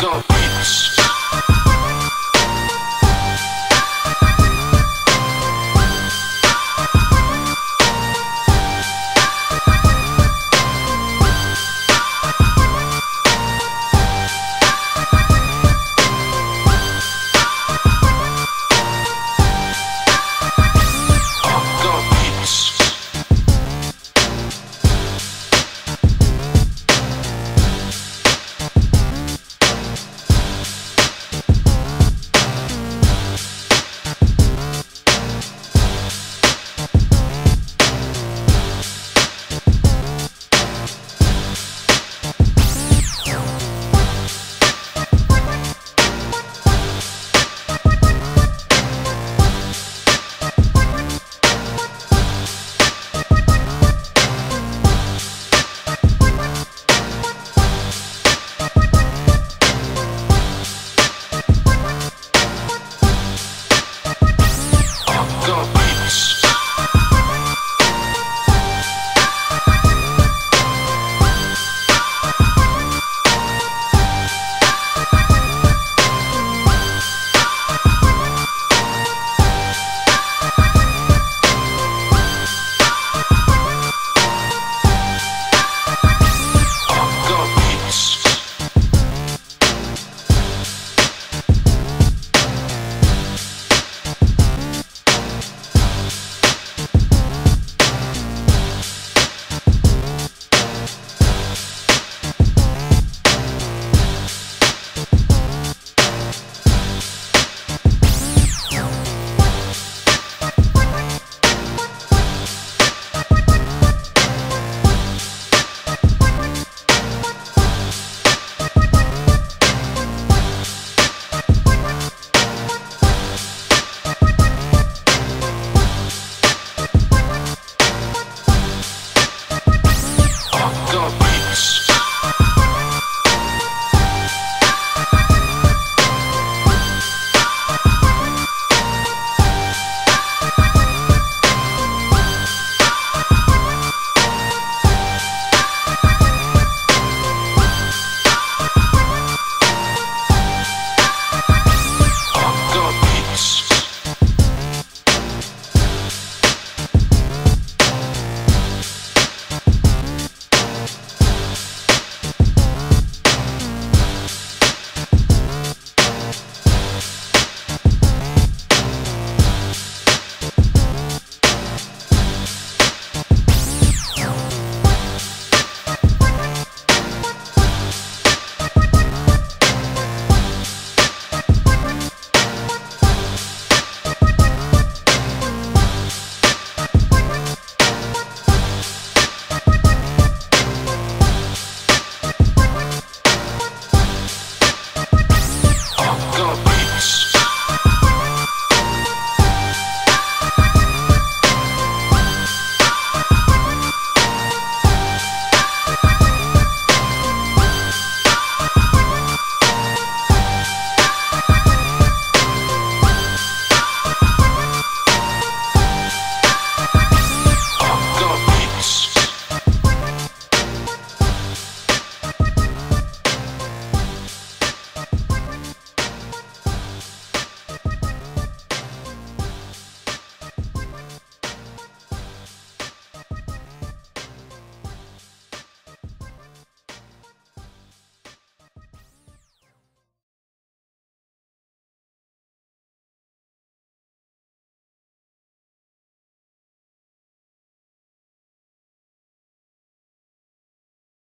go, bitch.